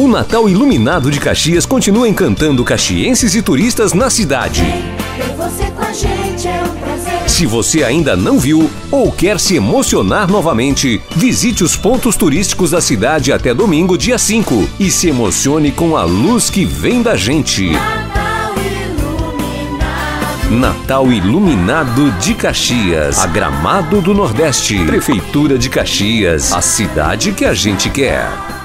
O Natal Iluminado de Caxias continua encantando caxienses e turistas na cidade. Ter você com a gente é um prazer. Se você ainda não viu ou quer se emocionar novamente, visite os pontos turísticos da cidade até domingo, dia 5, e se emocione com a luz que vem da gente. Natal iluminado. Natal Iluminado de Caxias, a Gramado do Nordeste, Prefeitura de Caxias, a cidade que a gente quer.